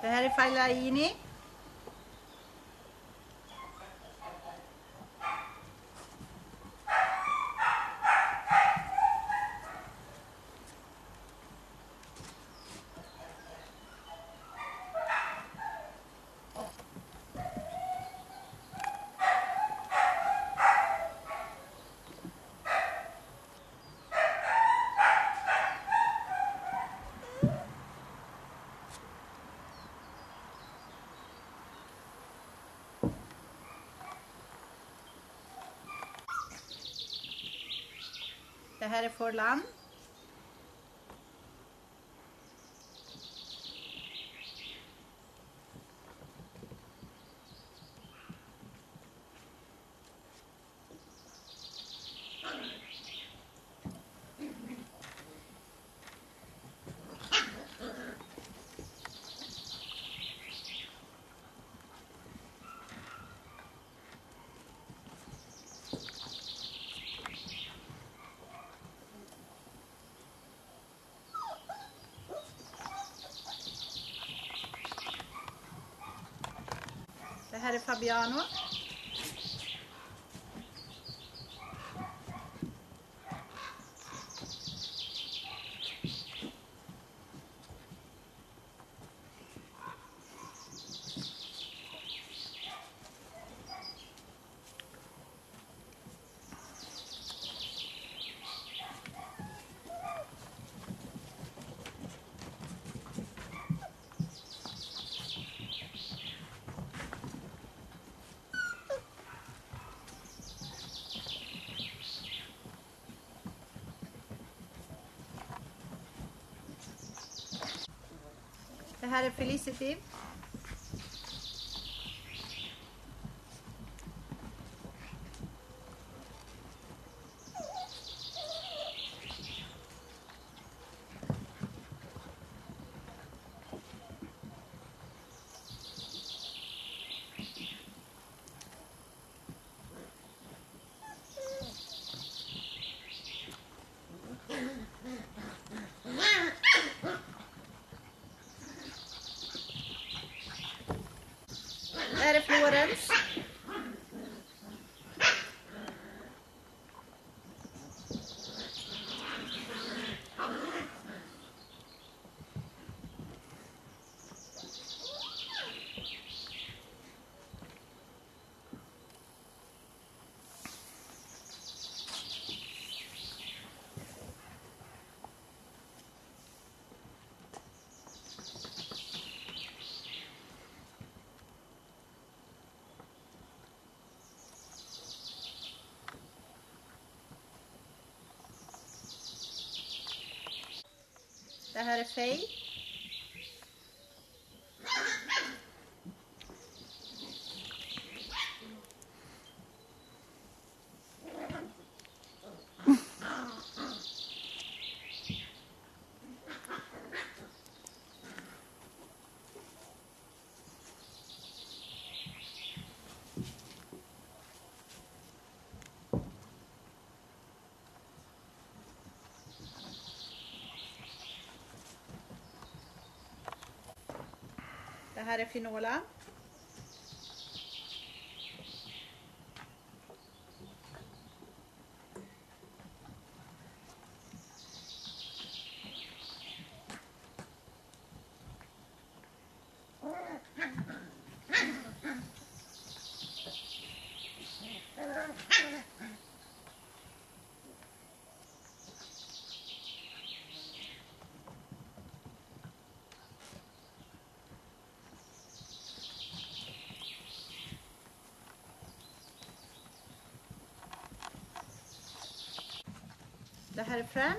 Det här Det er for land. Fabiano. Är Felicity. Adams. Det är Faye. Här är Finola. had a friend